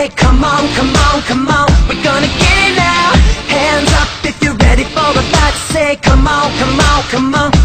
Hey, come on, come on, come on, we're gonna get it now. Hands up if you're ready for the fight. Say, come on, come on, come on.